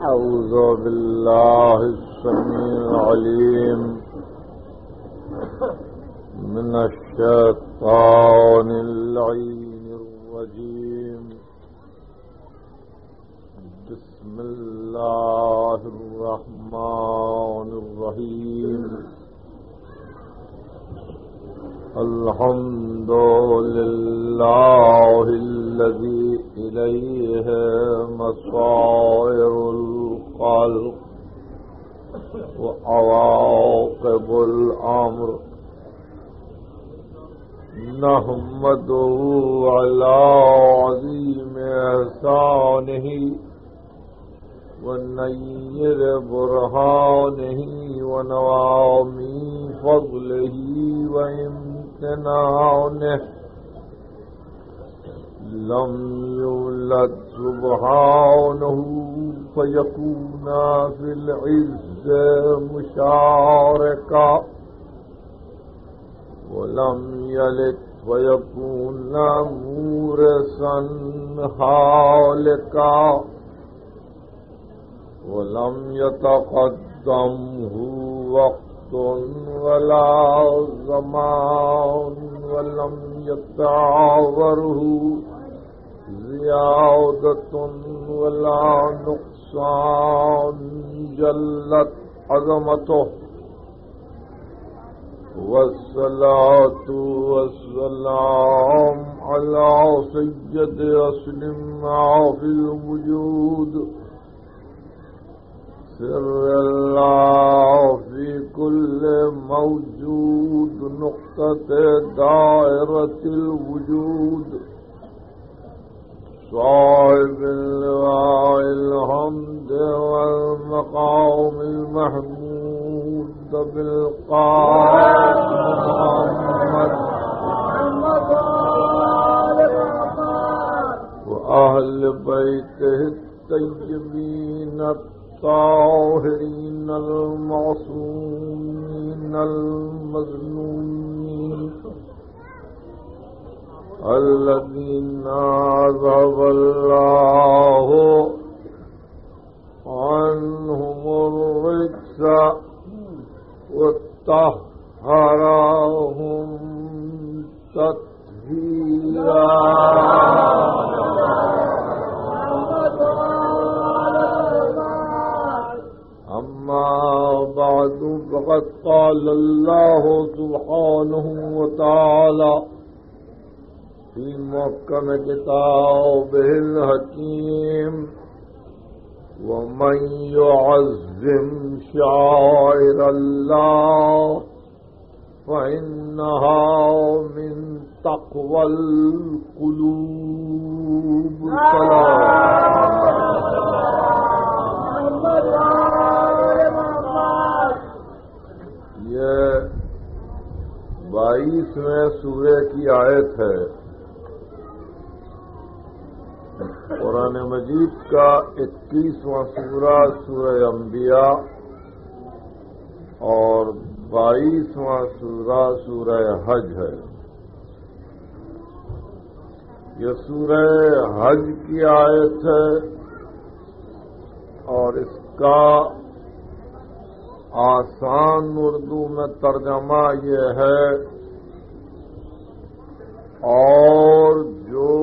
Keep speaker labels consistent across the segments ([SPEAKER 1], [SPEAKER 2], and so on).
[SPEAKER 1] أعوذ بالله السميع العليم من الشيطان اللعين الرجيم. بسم الله الرحمن الرحيم. الحمد لله الذي إليه مصائر الخلق وعواقب الأمر. نحمده على عظيم إحسانه ونير برهانه ونوامي فضله وامتنانه لم يولد سبحانه فيكون في العز مشاركا. ولم يلد فيكون مورسا خالقا ولم يتقدمه وقت ولا زمان ولم يتعاوره. زيادة ولا نقصان جلت عظمته والصلاة والسلام على سيد ما في الوجود سر الله في كل موجود نقطة دائرة الوجود. صاحب اللواء الحمد والمقام المحمود بالقائم محمد. وأهل بيته الطيبين الطاهرين المعصومين المظلومين. الذين عذب الله عنهم الرجس وطهرهم تطهيرا. أما بعد فقد قال الله سبحانه وتعالى في محكم كتابه الحكيم ومن يعظم شعائر الله فإنها من تقوى القلوب یہ بائیسویں سورہ کی آیت ہے۔ قرآن مجید کا اکیسواں سورہ سورہ انبیاء اور بائیسواں سورہ سورہ حج ہے۔ یہ سورہ حج کی آیت ہے اور اس کا آسان اردو میں ترجمہ یہ ہے، اور جو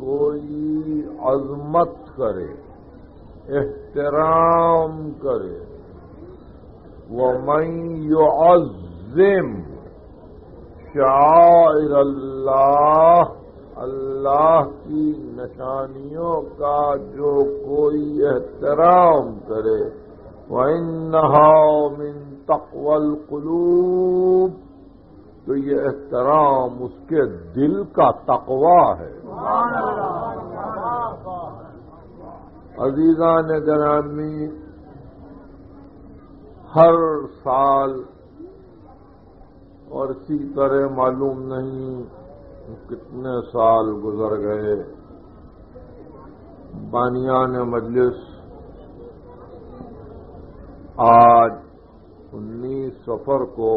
[SPEAKER 1] کوئی عظمت کرے، احترام کرے۔ وہ يعظم شعائر اللہ اللہ کی نشانیوں کا جو کوئی احترام کرے۔ وَإِنَّهَا مِن تَقْوَى الْقُلُوبِ، تو یہ احترام اس کے دل کا تقوا ہے۔ عزیزان گرامی، ہر سال اور اسی طرح معلوم نہیں کتنے سال گزر گئے۔ بانیان مجلس آج انیس سفر کو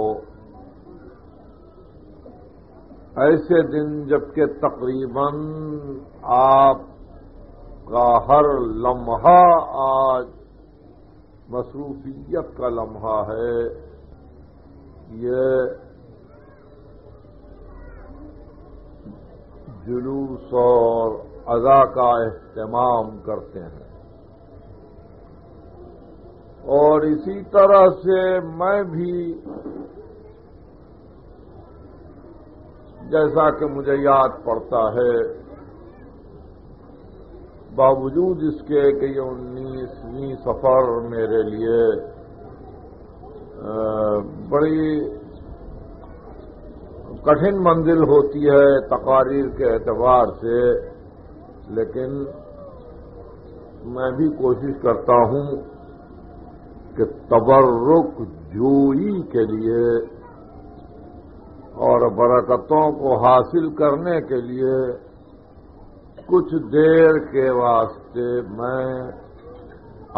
[SPEAKER 1] ایسے دن جبکہ تقریباً آپ کا ہر لمحہ آج مصروفیت کا لمحہ ہے۔ یہ جلوس اور ادا کا اہتمام کرتے ہیں۔ اور اسی طرح سے میں بھی جیسا کہ مجھے یاد پڑتا ہے باوجود اس کے کہ یہ انیسویں سفر میرے لیے بڑی کٹھن منزل ہوتی ہے تقاریر کے اعتبار سے، لیکن میں بھی کوشش کرتا ہوں کہ تبرک جوئی کے لیے اور برکتوں کو حاصل کرنے کے لیے کچھ دیر کے واسطے میں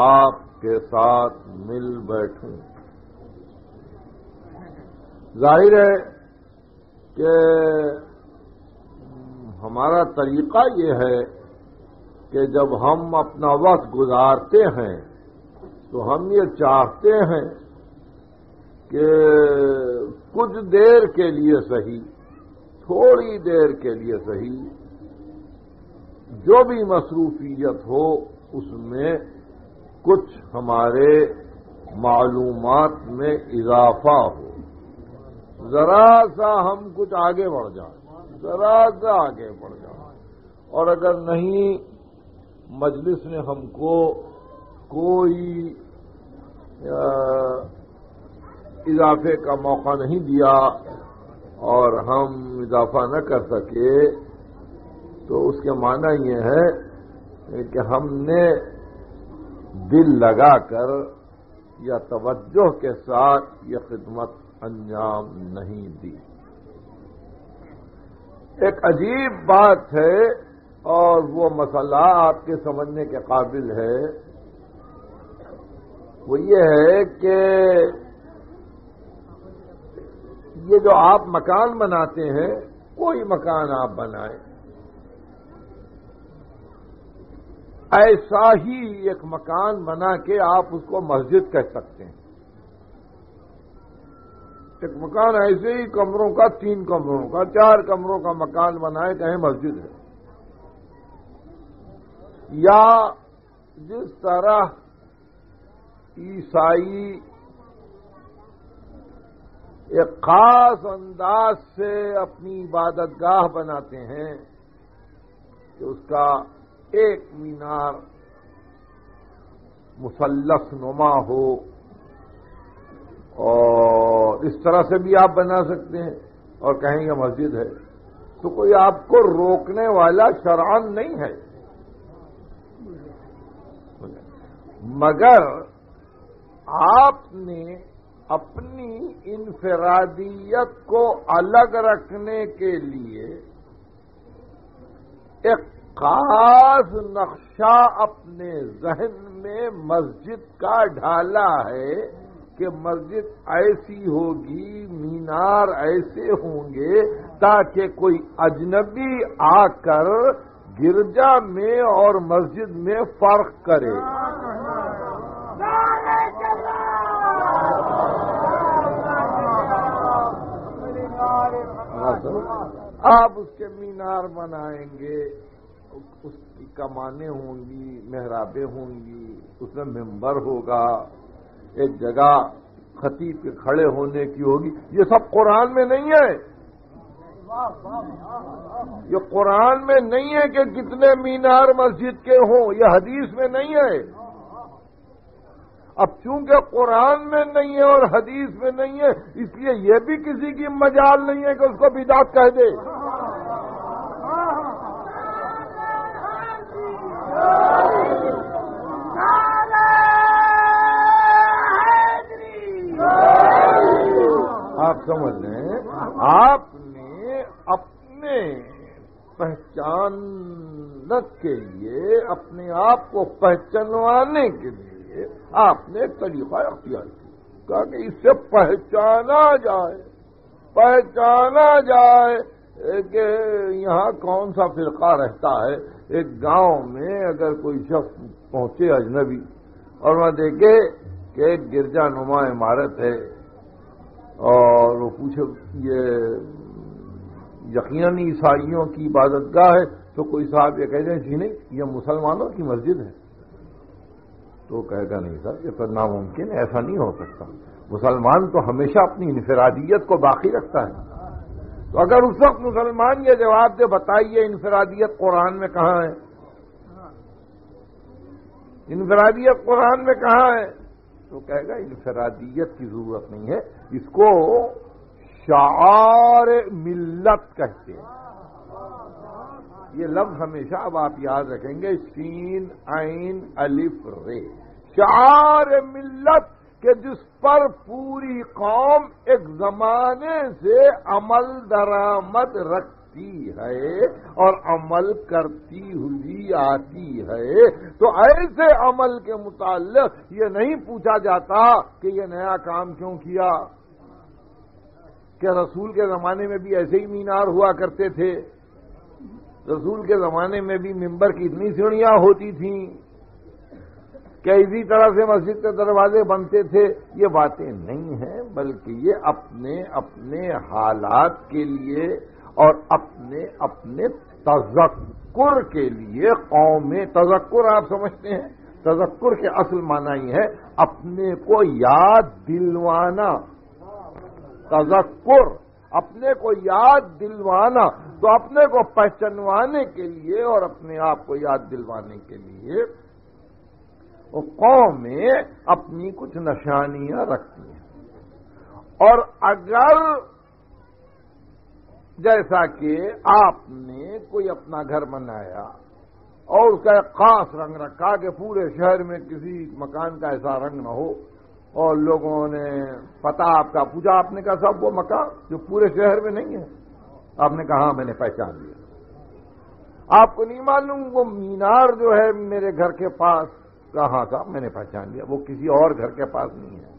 [SPEAKER 1] آپ کے ساتھ مل بیٹھوں۔ ظاہر ہے کہ ہمارا طریقہ یہ ہے کہ جب ہم اپنا وقت گزارتے ہیں تو ہم یہ چاہتے ہیں کہ کچھ دیر کے لیے صحیح، تھوڑی دیر کے لیے صحیح جو بھی مصروفیت ہو، اس میں کچھ ہمارے معلومات میں اضافہ ہو۔ ذرا سا ہم کچھ آگے بڑھ جائیں۔ ذرا سا آگے بڑھ جائیں۔ اور اگر نہیں، مجلس نے ہم کو کوئی اضافے کا موقع نہیں دیا اور ہم اضافہ نہ کر سکے تو اس کے معنی یہ ہے کہ ہم نے دل لگا کر یا توجہ کے ساتھ یہ خدمت انجام نہیں دی۔ ایک عجیب بات ہے اور وہ مسئلہ آپ کے سمجھنے کے قابل ہے۔ وہ یہ ہے کہ یہ جو آپ مکان بناتے ہیں کوئی مکان آپ بنائیں۔ ایسا ہی ایک مکان بنا کے آپ اس کو مسجد کہہ سکتے ہیں۔ ایک مکان ایسے ہی کمروں کا، تین کمروں کا، چار کمروں کا مکان بنائے کہیں مسجد ہے۔ یا جس طرح عیسائی ایک خاص انداز سے اپنی عبادت گاہ بناتے ہیں کہ اس کا ایک مینار مسلس نما ہو اور اس طرح سے بھی آپ بنا سکتے ہیں اور کہیں گے مسجد ہے تو کوئی آپ کو روکنے والا شران نہیں ہے۔ مگر آپ نے اپنی انفرادیت کو الگ رکھنے کے لیے ایک خاص نقشہ اپنے ذہن میں مسجد کا ڈھالا ہے کہ مسجد ایسی ہوگی، مینار ایسے ہوں گے تاکہ کوئی اجنبی آ کر گرجا میں اور مسجد میں فرق کرے۔ آپ اس کے مینار بنائیں گے۔ اس کی کمانیں ہوں گی محرابیں ہوں گی، اس میں ممبر ہوگا، ایک جگہ خطیب کے کھڑے ہونے کی ہوگی۔ یہ سب قرآن میں نہیں ہے۔ یہ قرآن میں نہیں ہے کہ کتنے مینار مسجد کے ہوں، یہ حدیث میں نہیں ہے۔ اب چونکہ قرآن میں نہیں ہے اور حدیث میں نہیں ہے، اس لیے یہ بھی کسی کی مجال نہیں ہے کہ اس کو بدات کہہ دے آپ سمجھ لیں آپ نے اپنے پہچان کے لیے اپنے آپ کو پہچانوانے کے لیے آپ نے ایک طریقہ اختیار کیا۔ کہا کہ اس سے پہچانا جائے پہچانا جائے کہ یہاں کون سا فرقہ رہتا ہے۔ ایک گاؤں میں اگر کوئی شخص پہنچے اجنبی اور وہاں دیکھے کہ ایک گرجا نما عمارت ہے اور وہ پوچھے، یہ یقیناً عیسائیوں کی عبادت گاہ ہے؟ تو کوئی صاحب یہ کہہ دیں جی نہیں، یہ مسلمانوں کی مسجد ہے۔ تو کہے گا، نہیں سر، یہ تو ناممکن ہے، ایسا نہیں ہو سکتا۔ مسلمان تو ہمیشہ اپنی انفرادیت کو باقی رکھتا ہے۔ تو اگر اس وقت مسلمان یہ جواب دے، بتائیے انفرادیت قرآن میں کہاں ہے؟ انفرادیت قرآن میں کہاں ہے؟ تو کہے گا، انفرادیت کی ضرورت نہیں ہے۔ اس کو شعار ملت کہتے ہیں۔ یہ لفظ ہمیشہ اب آپ یاد رکھیں گے، سین، عین، الف رے شعار ملت کہ جس پر پوری قوم ایک زمانے سے عمل درآمد رکھتی ہے اور عمل کرتی ہوئی آتی ہے۔ تو ایسے عمل کے متعلق یہ نہیں پوچھا جاتا کہ یہ نیا کام کیوں کیا۔ کہ رسول کے زمانے میں بھی ایسے ہی مینار ہوا کرتے تھے۔ رسول کے زمانے میں بھی ممبر کی اتنی سیڑھیاں ہوتی تھیں کہ اسی طرح سے مسجد کے دروازے بنتے تھے، یہ باتیں نہیں ہیں، بلکہ یہ اپنے اپنے حالات کے لیے اور اپنے اپنے تذکر کے لیے قوم تذکر، آپ سمجھتے ہیں؟ تذکر کے اصل معنی یہ ہے، اپنے کو یاد دلوانا، تذکر۔ اپنے کو یاد دلوانا، تو اپنے کو پہچانوانے کے لیے اور اپنے آپ کو یاد دلوانے کے لیے وہ قومیں اپنی کچھ نشانیاں رکھتی ہیں۔ اور اگر جیسا کہ آپ نے کوئی اپنا گھر بنایا اور اس کا ایک خاص رنگ رکھا کہ پورے شہر میں کسی مکان کا ایسا رنگ نہ ہو اور لوگوں نے پتا آپ کا پوچھا آپ نے کہا صاحب وہ مکان جو پورے شہر میں نہیں ہے۔ آپ نے کہا ہاں میں نے پہچان لیا۔ آپ کو نہیں معلوم وہ مینار جو ہے میرے گھر کے پاس کہاں کا میں نے پہچان لیا۔ وہ کسی اور گھر کے پاس نہیں ہے۔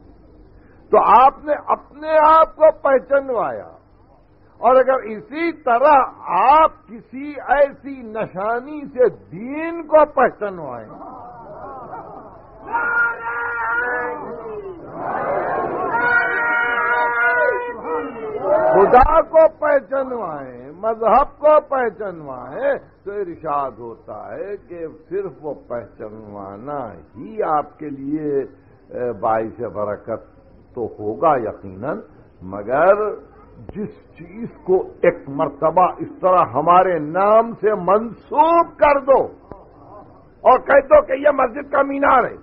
[SPEAKER 1] تو آپ نے اپنے آپ کو پہچانوایا اور اگر اسی طرح آپ کسی ایسی نشانی سے دین کو پہچانوائیں خدا کو پہچانوائیں مذہب کو پہچانوائیں تو ارشاد ہوتا ہے کہ صرف وہ پہچانوانا ہی آپ کے لیے باعث برکت تو ہوگا یقیناً، مگر جس چیز کو ایک مرتبہ اس طرح ہمارے نام سے منسوب کر دو اور کہہ دو کہ یہ مسجد کا مینار ہے۔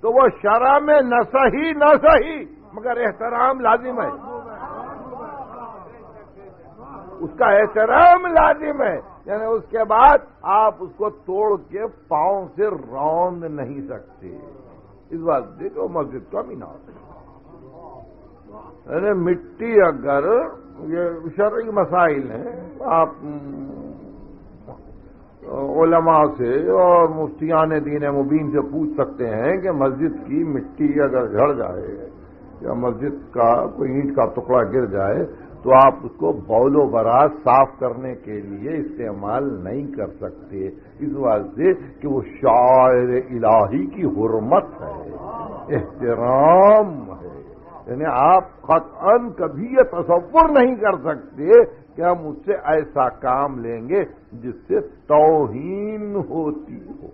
[SPEAKER 1] تو وہ شرح میں نہ صحیح نہ صحیح، مگر احترام لازم ہے۔ اس کا احترام لازم ہے۔ یعنی اس کے بعد آپ اس کو توڑ کے پاؤں سے روند نہیں سکتے۔ اس بات دیکھو مسجد کا مینار یعنی مٹی اگر یہ شرعی مسائل ہیں، آپ علماء سے اور مفتیان دین مبین سے پوچھ سکتے ہیں کہ مسجد کی مٹی اگر جھڑ جائے یا مسجد کا کوئی اینٹ کا ٹکڑا گر جائے تو آپ اس کو بول و براز صاف کرنے کے لیے استعمال نہیں کر سکتے۔ اس واسطے کہ وہ شاعر الہی کی حرمت ہے۔ احترام ہے۔ یعنی آپ خط کبھی یہ تصور نہیں کر سکتے کہ ہم اس سے ایسا کام لیں گے جس سے توہین ہوتی ہو۔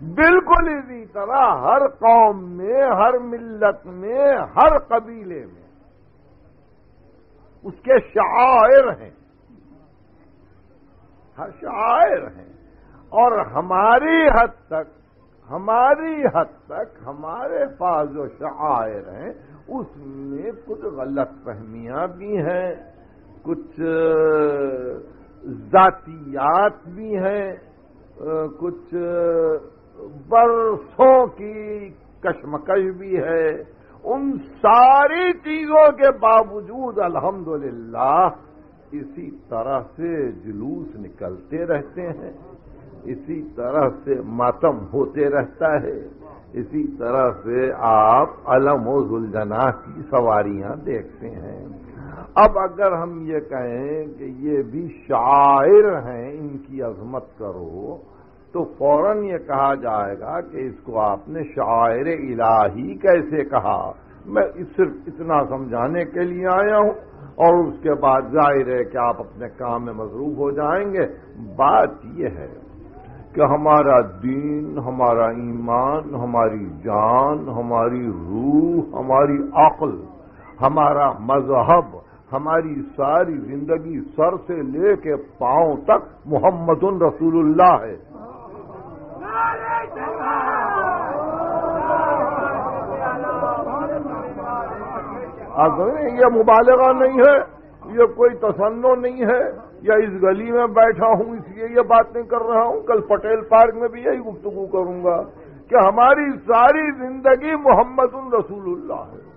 [SPEAKER 1] بالکل اسی طرح ہر قوم میں، ہر ملت میں، ہر قبیلے میں اس کے شاعر ہیں۔ ہاں، ہر شاعر ہیں۔ اور ہماری حد تک ہماری حد تک ہمارے پاس جو شاعر ہیں، اس میں کچھ غلط فہمیاں بھی ہیں، کچھ ذاتیات بھی ہیں کچھ برسوں کی کشمکش بھی ہے۔ ان ساری چیزوں کے باوجود الحمدللہ اسی طرح سے جلوس نکلتے رہتے ہیں۔ اسی طرح سے ماتم ہوتے رہتا ہے۔ اسی طرح سے آپ علم و زلجنا کی سواریاں دیکھتے ہیں۔ اب اگر ہم یہ کہیں کہ یہ بھی شاعر ہیں، ان کی عظمت کرو، تو فوراً یہ کہا جائے گا کہ اس کو آپ نے شاعر الہی کیسے کہا؟ میں صرف اتنا سمجھانے کے لیے آیا ہوں۔ اور اس کے بعد ظاہر ہے کہ آپ اپنے کام میں مصروف ہو جائیں گے۔ بات یہ ہے کہ ہمارا دین، ہمارا ایمان، ہماری جان، ہماری روح، ہماری عقل، ہمارا مذہب، ہماری ساری زندگی سر سے لے کے پاؤں تک محمد الرسول اللہ ہے۔ یہ مبالغہ نہیں ہے، یہ کوئی تسنو نہیں ہے۔ یا اس گلی میں بیٹھا ہوں اس لیے یہ بات نہیں کر رہا ہوں، کل پٹیل پارک میں بھی یہی گفتگو کروں گا کہ ہماری ساری زندگی محمد الرسول اللہ ہے۔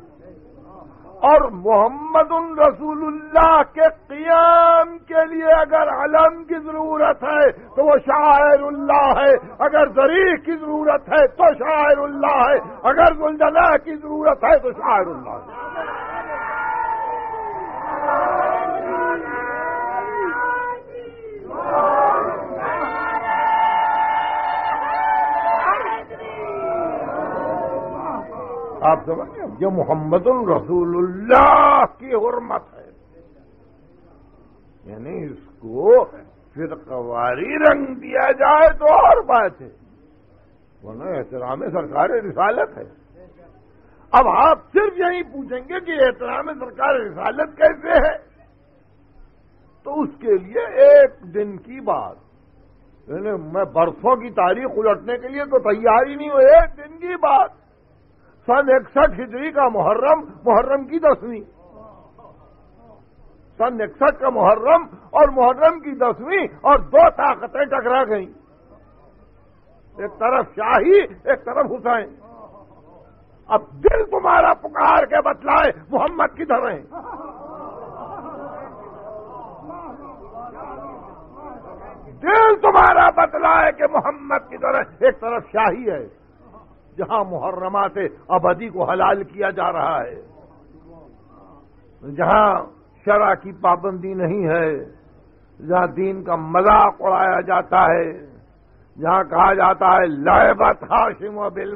[SPEAKER 1] اور محمد الرسول اللہ کے قیام کے لیے اگر علم کی ضرورت ہے تو وہ شاعر اللہ ہے، اگر ذریع کی ضرورت ہے تو شاعر اللہ ہے، اگر گلجنا کی ضرورت ہے تو شاعر اللہ ہے۔ آپ سمجھ یہ محمد الرسول اللہ کی حرمت ہے۔ یعنی اس کو فرقواری رنگ دیا جائے تو اور بات ہے۔ ورنہ احترام سرکار رسالت ہے۔ اب آپ صرف یہی پوچھیں گے کہ احترام سرکار رسالت کیسے ہے؟ تو اس کے لیے ایک دن کی بات۔ یعنی میں برسوں کی تاریخ الٹنے کے لیے تو تیار ہی نہیں ہوں ایک دن کی بات۔ سن اکسٹھ ہجری کا محرم محرم کی دسویں۔ سن اکسٹھ کا محرم اور محرم کی دسویں اور دو طاقتیں ٹکرا گئیں۔ ایک طرف شاہی، ایک طرف حسین۔ اب دل تمہارا پکار کے بتلائے، محمد کی طرح دل تمہارا بتلائے کہ محمد کی طرح ایک طرف شاہی ہے، جہاں محرمات ابدی کو حلال کیا جا رہا ہے۔ جہاں شرع کی پابندی نہیں ہے، جہاں دین کا مذاق اڑایا جاتا ہے، جہاں کہا جاتا ہے لائبت ہاشم و بل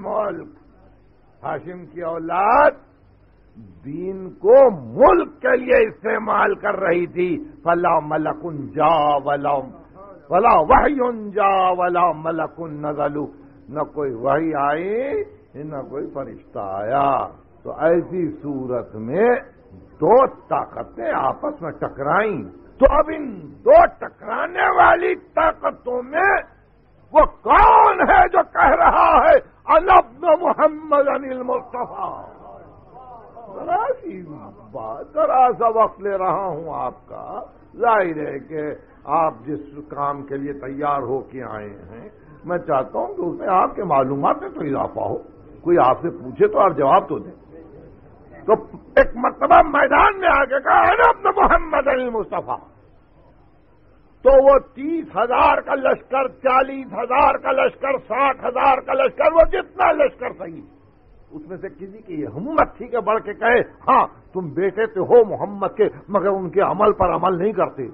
[SPEAKER 1] ہاشم کی اولاد دین کو ملک کے لیے استعمال کر رہی تھی۔ فلا ملکن جا ولا ولا وحی جا ولا ملکن نزلو نہ کوئی وہی آئی، نہ کوئی فرشتہ آیا۔ تو ایسی صورت میں دو طاقتیں آپس میں ٹکرائیں۔ تو اب ان دو ٹکرانے والی طاقتوں میں وہ کون ہے جو کہہ رہا ہے الب محمد انل مصطفیٰ ذرا سی بات ذرا سا وقت لے رہا ہوں آپ کا۔ ظاہر ہے کہ آپ جس کام کے لیے تیار ہو کے آئے ہیں، میں چاہتا ہوں کہ اس میں آپ کے معلومات میں تو اضافہ ہو۔ کوئی آپ سے پوچھے تو آپ جواب تو دیں۔ تو ایک مرتبہ میدان میں آگے کہا محمد علی مصطفیٰ تو وہ تیس ہزار کا لشکر، چالیس ہزار کا لشکر، ساٹھ ہزار کا لشکر، وہ جتنا لشکر صحیح اس میں سے کسی کی ہمت تھی کہ بڑھ کے کہے ہاں تم بیٹے تو ہو محمد کے، مگر ان کے عمل پر عمل نہیں کرتے۔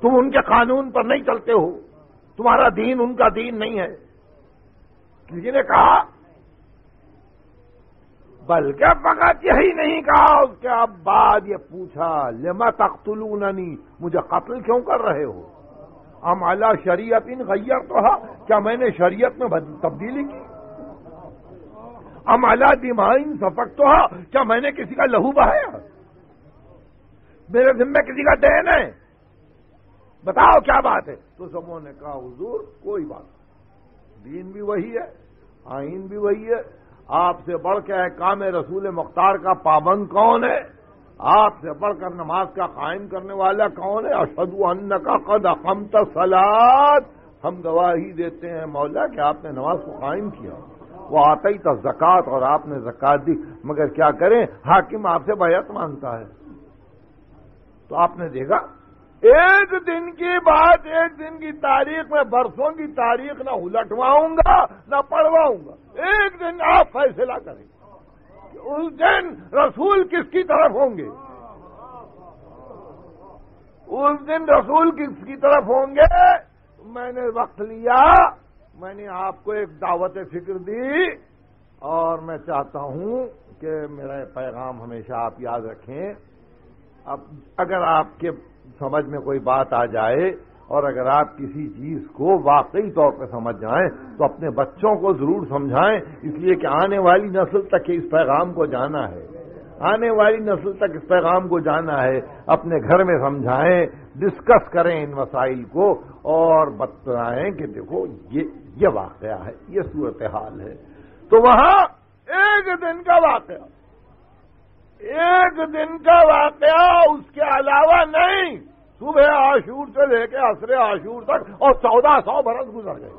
[SPEAKER 1] تم ان کے قانون پر نہیں چلتے ہو۔ تمہارا دین ان کا دین نہیں ہے۔ کسی نے کہا، بلکہ فقط یہی نہیں کہا، اس کے اب بعد یہ پوچھا، لما تختلوننی مجھے قتل کیوں کر رہے ہو؟ ہم اللہ شریعت ان غیر تو کیا میں نے شریعت میں تبدیلی کی؟ ہم اللہ دمائن سفق تو کیا میں نے کسی کا لہو بہایا؟ میرے ذمے کسی کا دین ہے؟ بتاؤ کیا بات ہے؟ تو سبوں نے کہا، حضور، کوئی بات دین بھی وہی ہے، آئین بھی وہی ہے۔ آپ سے بڑھ کے کام رسول مختار کا پابند کون ہے؟ آپ سے بڑھ کر نماز کا قائم کرنے والا کون ہے؟ اشد ان کا قد اقم سلاد ہم گواہی دیتے ہیں، مولا، کہ آپ نے نماز کو قائم کیا۔ وہ آتا ہی تھا زکات اور آپ نے زکات دی۔ مگر کیا کریں؟ حاکم آپ سے بیعت مانگتا ہے۔ تو آپ نے دیکھا، ایک دن کی بات، ایک دن کی تاریخ میں برسوں کی تاریخ نہ الٹواؤں گا، نہ پڑھواؤں گا۔ ایک دن آپ فیصلہ کریں اس دن رسول کس کی طرف ہوں گے۔ اس دن رسول کس کی طرف ہوں گے؟ میں نے وقت لیا۔ میں نے آپ کو ایک دعوت فکر دی اور میں چاہتا ہوں کہ میرا پیغام ہمیشہ آپ یاد رکھیں۔ اب اگر آپ کے سمجھ میں کوئی بات آ جائے اور اگر آپ کسی چیز کو واقعی طور پہ سمجھ جائیں تو اپنے بچوں کو ضرور سمجھائیں۔ اس لیے کہ آنے والی نسل تک اس پیغام کو جانا ہے۔ آنے والی نسل تک اس پیغام کو جانا ہے، اپنے گھر میں سمجھائیں ڈسکس کریں ان مسائل کو اور بتائیں کہ دیکھو، یہ یہ واقعہ ہے، یہ صورتحال ہے۔ تو وہاں ایک دن کا واقعہ، ایک دن کا واقعہ اس کے علاوہ نہیں۔ صبح آشور سے لے کے عصر آشور تک اور چودہ سو برس گزر گئے۔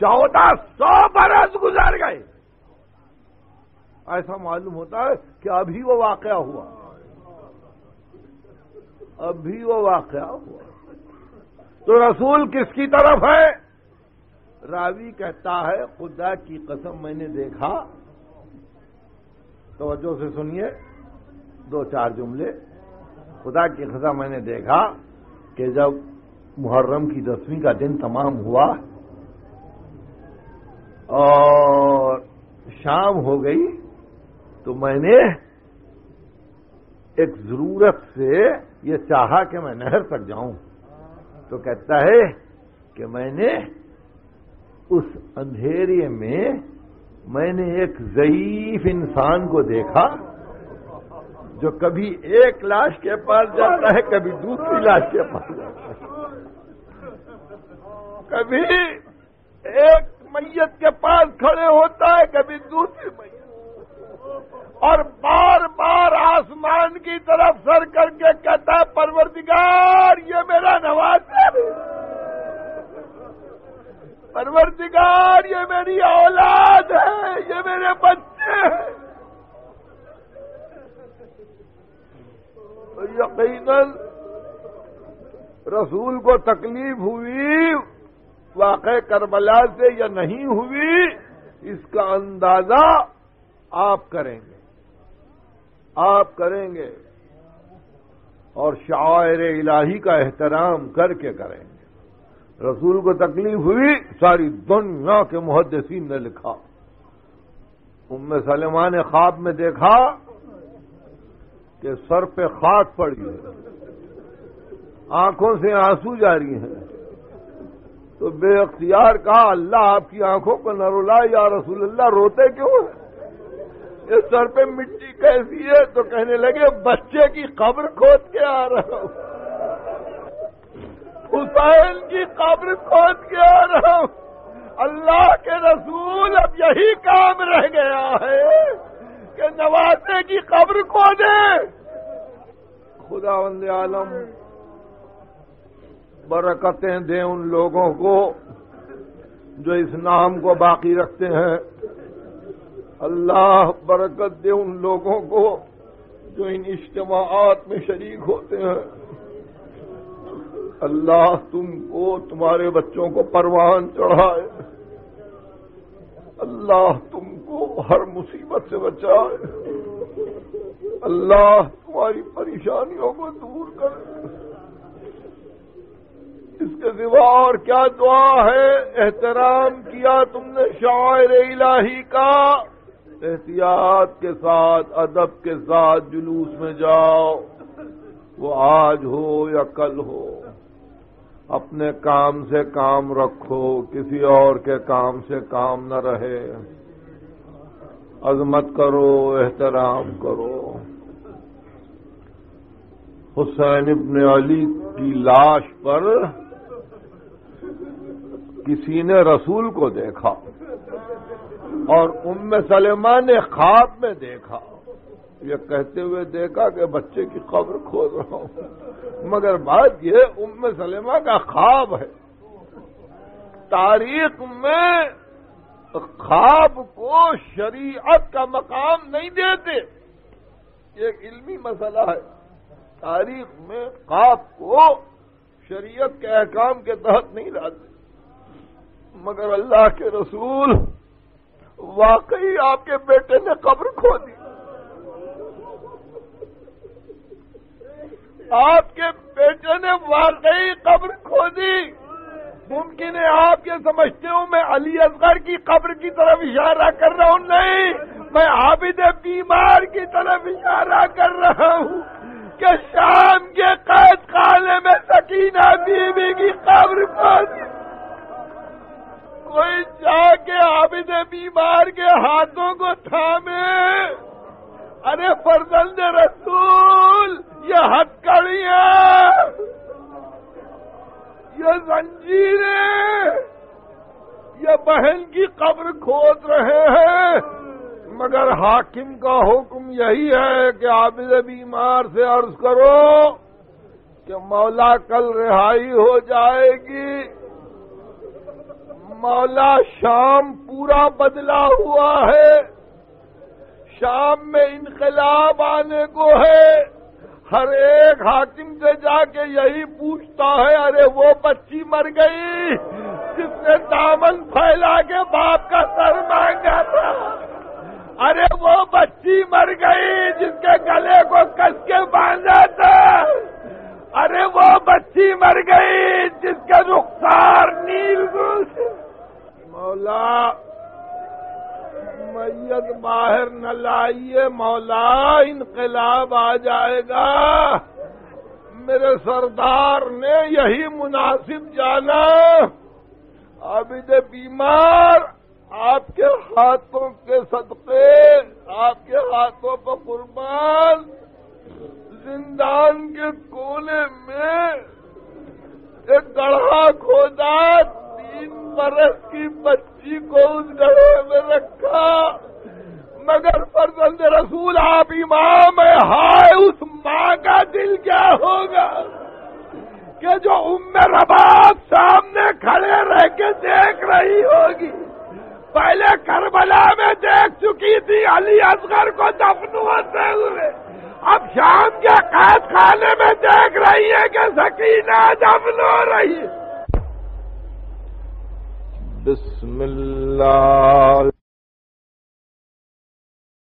[SPEAKER 1] چودہ سو برس گزر گئے۔ ایسا معلوم ہوتا ہے کہ ابھی وہ واقعہ ہوا۔ ابھی وہ واقعہ ہوا۔ تو رسول کس کی طرف ہے؟ راوی کہتا ہے، خدا کی قسم میں نے دیکھا۔ توجہ سے سنیے۔ دو چار جملے۔ خدا کی قسم میں نے دیکھا کہ جب محرم کی دسویں کا دن تمام ہوا اور شام ہو گئی تو میں نے ایک ضرورت سے یہ چاہا کہ میں نہر تک جاؤں۔ تو کہتا ہے کہ میں نے اس اندھیرے میں میں نے ایک ضعیف انسان کو دیکھا جو کبھی ایک لاش کے پاس جاتا ہے، کبھی دوسری لاش کے پاس جاتا ہے۔ کبھی ایک میت کے پاس کھڑے ہوتا ہے، کبھی دوسری میت۔ اور بار بار آسمان کی طرف سر کر کے کہتا ہے، پروردگار، یہ میرا نواز پروردگار، یہ میری اولاد ہے، یہ میرے بچے ہیں۔ یقیناً رسول کو تکلیف ہوئی واقع کربلا سے یا نہیں ہوئی، اس کا اندازہ آپ کریں گے۔ آپ کریں گے۔ اور شاعر الہی کا احترام کر کے کریں گے۔ رسول کو تکلیف ہوئی، ساری دنیا کے محدثین نے لکھا۔ ام سلمان نے خواب میں دیکھا کہ سر پہ خاک پڑی ہے۔ آنکھوں سے آنسو جاری ہیں۔ تو بے اختیار کہا، اللہ آپ کی آنکھوں کو نہ رولا یا رسول اللہ، روتے کیوں ہیں؟ اس سر پہ مٹی کیسی ہے؟ تو کہنے لگے، بچے کی قبر کھود کے آ رہا ہوں۔ حسین کی قبر کھود کے آ رہا ہوں۔ اللہ کے رسول اب یہی کام رہ گیا ہے کہ نوازے کی قبر کھودے۔ خدا وند عالم، برکتیں دیں ان لوگوں کو جو اس نام کو باقی رکھتے ہیں۔ اللہ برکت دے ان لوگوں کو جو ان اجتماعات میں شریک ہوتے ہیں۔ اللہ تم کو تمہارے بچوں کو پروان چڑھائے۔ اللہ تم کو ہر مصیبت سے بچائے۔ اللہ تمہاری پریشانیوں کو دور کرے۔ اس کے سوا اور کیا دعا ہے؟ احترام کیا تم نے شاعر الہی کا؟ احتیاط کے ساتھ، ادب کے ساتھ جلوس میں جاؤ۔ وہ آج ہو یا کل ہو۔ اپنے کام سے کام رکھو، کسی اور کے کام سے کام نہ رہے۔ عظمت کرو، احترام کرو۔ حسین ابن علی کی لاش پر کسی نے رسول کو دیکھا۔ اور ام سلمہ نے خواب میں دیکھا۔ یہ کہتے ہوئے دیکھا کہ بچے کی قبر کھود رہا ہوں۔ مگر بات یہ ام سلمہ کا خواب ہے۔ تاریخ میں خواب کو شریعت کا مقام نہیں دیتے۔ یہ ایک علمی مسئلہ ہے۔ تاریخ میں خواب کو شریعت کے احکام کے تحت نہیں لاتے۔ مگر اللہ کے رسول واقعی آپ کے بیٹے نے قبر کھو دی۔ آپ کے بیٹے نے واقعی قبر کھودی ممکن ہے آپ یہ سمجھتے ہوں، میں علی اصغر کی قبر کی طرف اشارہ کر رہا ہوں، نہیں، میں عابد بیمار کی طرف اشارہ کر رہا ہوں کہ شام کے قید خانے میں سکینہ بیوی کی قبر کھودی کوئی جا کے عابد بیمار کے ہاتھوں کو تھامے۔ ارے فرزند رسول، یہ ہتکڑیاں۔ یہ زنجیریں۔ یہ بہن کی قبر کھود رہے ہیں۔ مگر حاکم کا حکم یہی ہے کہ عابد بیمار سے عرض کرو کہ مولا کل رہائی ہو جائے گی۔ مولا، شام پورا بدلا ہوا ہے۔ شام میں انقلاب آنے کو ہے۔ ہر ایک حاکم سے جا کے یہی پوچھتا ہے، ارے وہ بچی مر گئی۔ جس نے دامن پھیلا کے باپ کا سر مانگا تھا؟ ارے وہ بچی مر گئی جس کے گلے کو کس کے باندھا تھا؟ ارے وہ بچی مر گئی جس کا رخسار نیل گل مولا، میت باہر نہ لائیے مولا، انقلاب آ جائے گا۔ میرے سردار نے یہی مناسب جانا۔ عابد بیمار، آپ کے ہاتھوں کے صدقے، آپ کے ہاتھوں پر قربان۔ زندان کے کونے میں ایک گڑھا کھودا۔ تین برس کی بچی کو اس گڑھے میں رکھا، مگر فرزند رسول آپ امام ہے ہائے، اس ماں کا دل کیا ہوگا؟ کہ جو ام رباب سامنے کھڑے رہ کے دیکھ رہی ہوگی۔ پہلے کربلا میں دیکھ چکی تھی، علی اصغر کو دفن ہوتے ہوئے۔ اب شام کے قید خانے میں دیکھ رہی ہے کہ سکینہ دفن ہو رہی ہے۔ بسم اللہ